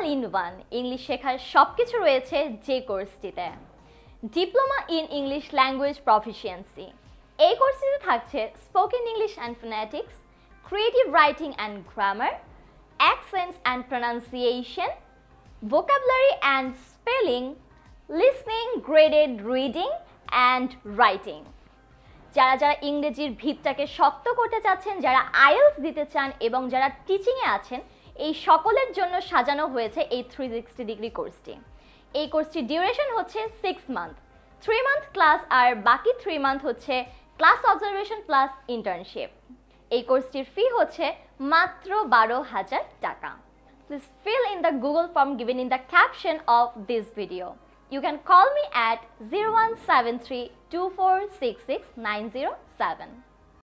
All in one English শেখার সব কিছু রয়েছে যে কোর্সটিতে diploma in English language proficiency এই কোর্সটিতে থাকছে spoken English and phonetics creative writing and grammar accents and pronunciation vocabulary and spelling listening graded reading and writing যারা যারা ইংরেজির ভিতটাকে শক্ত করতে চাচ্ছেন, যারা আইএলস দিতে চান এবং যারা টিচিংয়ে আছেন এই সকলের জন্য সাজানো হয়েছে এই থ্রি সিক্সটি ডিগ্রি কোর্সটি এই কোর্সটির ডিউরেশন হচ্ছে six month three month class আর বাকি থ্রি মান্থ হচ্ছে ক্লাস অবজারভেশন প্লাস ইন্টার্নশিপ এই কোর্সটির ফি হচ্ছে মাত্র বারো হাজার টাকা please fill in the Google form given in the caption of this video. You can call me at 0173 2466 907.